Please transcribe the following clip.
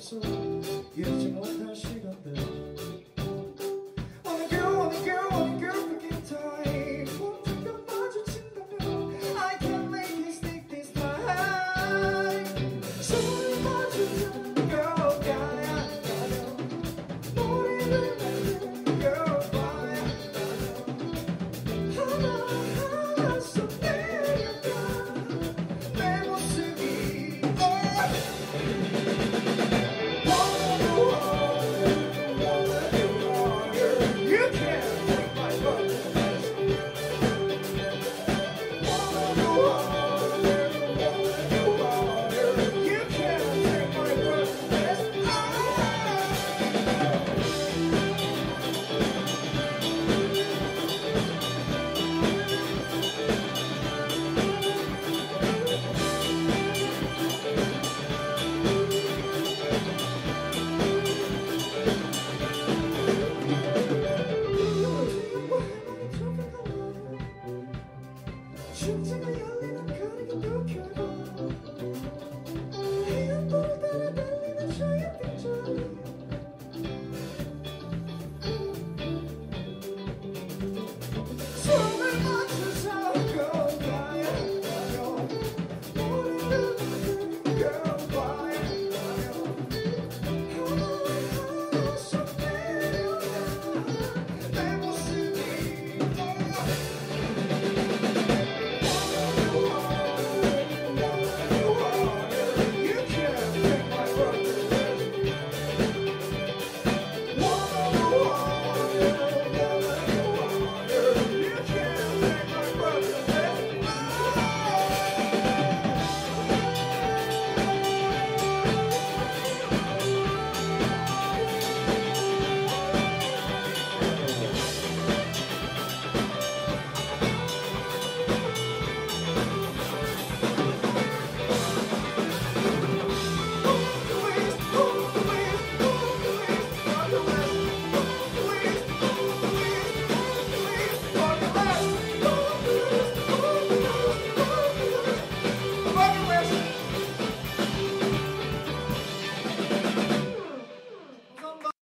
Girl, you.